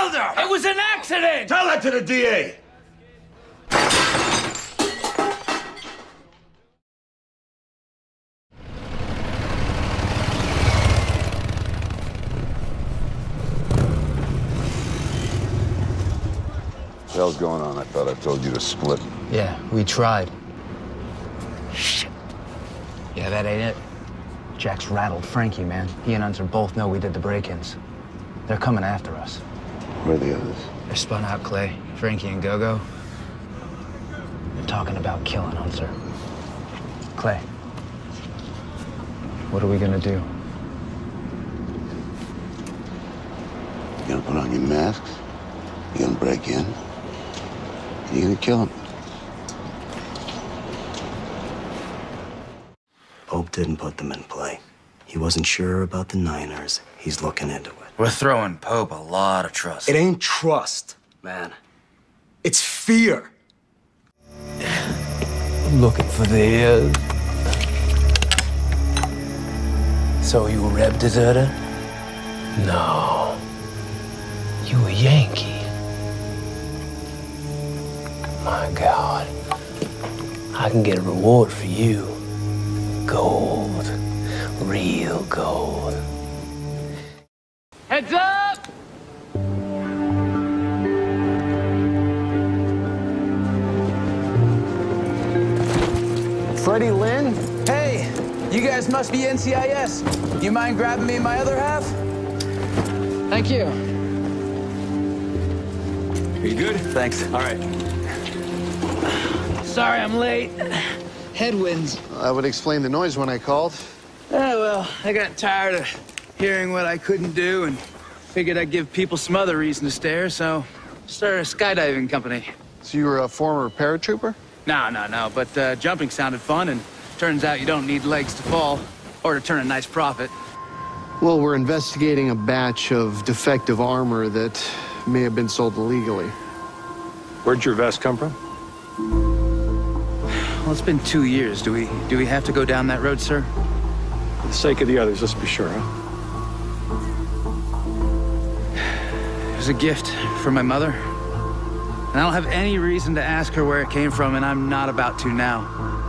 killed her! It was an accident! Tell that to the DA! What the hell's going on? I thought I told you to split. Yeah, we tried. Shit. Yeah, that ain't it. Jax rattled Frankie, man. He and Unser both know we did the break-ins. They're coming after us. Where are the others? They're spun out, Clay. Frankie and Gogo. They're talking about killing Unser. Clay, what are we gonna do? You gonna put on your masks? You gonna break in? You gonna kill him? Pope didn't put them in play. He wasn't sure about the Niners. He's looking into it. We're throwing Pope a lot of trust. It ain't trust, man. It's fear. I'm looking for the. Uh... So you a Reb deserter? No. You a Yankee. My God. I can get a reward for you. Gold. Real gold. Heads up! Freddie Lynn? Hey, you guys must be NCIS. You mind grabbing me my other half? Thank you. Are you good? Thanks. All right. Sorry I'm late. Headwinds. I would explain the noise when I called. Well, I got tired of hearing what I couldn't do and figured I'd give people some other reason to stare, so started a skydiving company. So you were a former paratrooper? No, no, no, but uh, jumping sounded fun, and turns out you don't need legs to fall or to turn a nice profit. Well, we're investigating a batch of defective armor that may have been sold illegally. Where'd your vest come from? Well, it's been two years. Do we do we have to go down that road, sir? For the sake of the others, let's be sure, huh? It was a gift from my mother. And I don't have any reason to ask her where it came from, and I'm not about to now.